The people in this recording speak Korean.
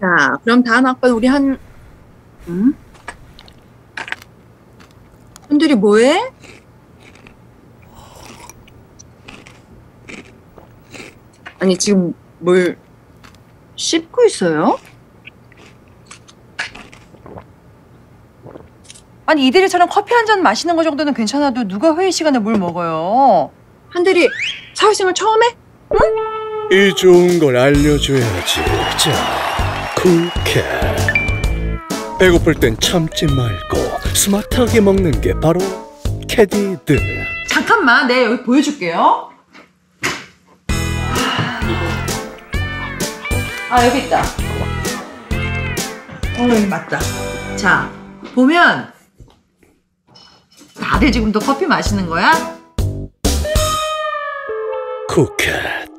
자, 그럼 다음 학번 우리 한, 음? 한들이 뭐해? 아니, 지금 뭘 씹고 있어요? 아니 이대리처럼 커피 한 잔 마시는 거 정도는 괜찮아도 누가 회의 시간에 뭘 먹어요? 한들이 사회생활 처음 해? 이 좋은 걸 알려줘야지. 자, 쿠캣. 배고플 땐 참지 말고 스마트하게 먹는 게 바로 캐디드. 잠깐만, 네 여기 보여줄게요. 아 여기 있다. 어 여기 맞다. 자 보면 다들 지금도 커피 마시는 거야? 쿠켓.